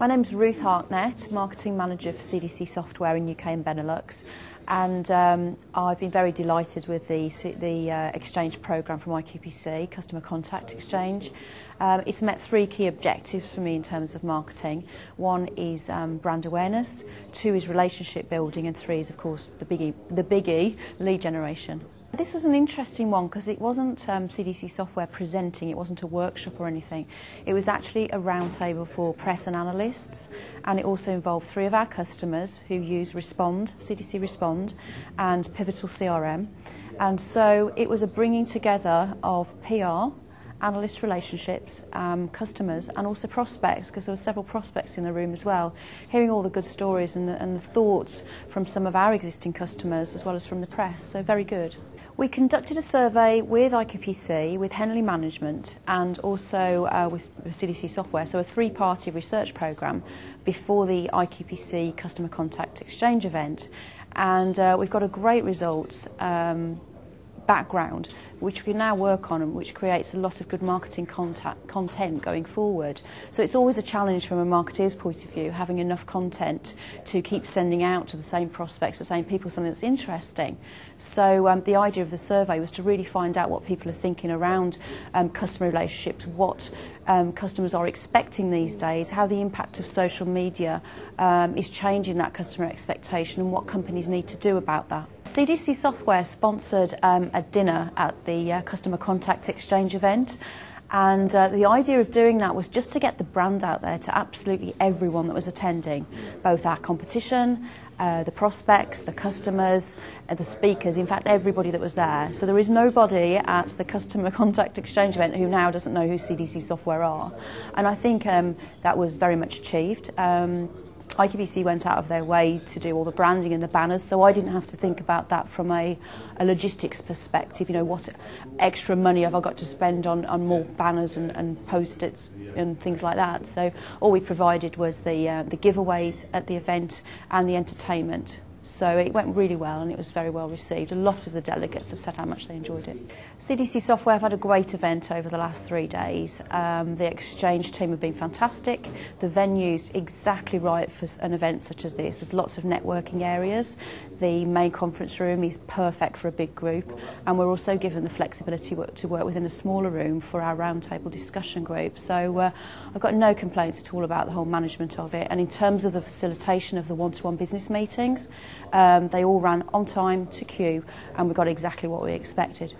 My name's Ruth Harknett, Marketing Manager for CDC Software in UK and Benelux. And um, I've been very delighted with the, the uh, exchange programme from IQPC, Customer Contact Exchange. Um, it's met three key objectives for me in terms of marketing. One is um, brand awareness, two is relationship building, and three is, of course, the biggie, the biggie lead generation. This was an interesting one because it wasn't um, CDC software presenting, it wasn't a workshop or anything. It was actually a roundtable for press and analysts, and it also involved three of our customers who use Respond, CDC Respond, and Pivotal CRM. And so it was a bringing together of PR, analyst relationships, um, customers, and also prospects, because there were several prospects in the room as well, hearing all the good stories and, and the thoughts from some of our existing customers as well as from the press. So very good. We conducted a survey with IQPC, with Henley Management, and also uh, with, with CDC Software, so a three-party research programme before the IQPC Customer Contact Exchange event. And uh, we've got a great results. Um, background, which we can now work on and which creates a lot of good marketing contact, content going forward. So it's always a challenge from a marketeer's point of view, having enough content to keep sending out to the same prospects, the same people, something that's interesting. So um, the idea of the survey was to really find out what people are thinking around um, customer relationships, what um, customers are expecting these days, how the impact of social media um, is changing that customer expectation and what companies need to do about that. CDC Software sponsored um, a dinner at the uh, Customer Contact Exchange event. And uh, the idea of doing that was just to get the brand out there to absolutely everyone that was attending, both our competition, uh, the prospects, the customers, uh, the speakers, in fact, everybody that was there. So there is nobody at the Customer Contact Exchange event who now doesn't know who CDC software are. And I think um, that was very much achieved. Um, IQPC went out of their way to do all the branding and the banners, so I didn't have to think about that from a, a logistics perspective. You know, what extra money have I got to spend on, on more banners and, and post-its and things like that? So all we provided was the, uh, the giveaways at the event and the entertainment. So it went really well and it was very well received. A lot of the delegates have said how much they enjoyed it. CDC Software have had a great event over the last three days. Um, the exchange team have been fantastic. The venue's exactly right for an event such as this. There's lots of networking areas. The main conference room is perfect for a big group and we're also given the flexibility to work within a smaller room for our roundtable discussion group. So uh, I've got no complaints at all about the whole management of it. And in terms of the facilitation of the one-to-one -one business meetings, Um, they all ran on time to queue and we got exactly what we expected.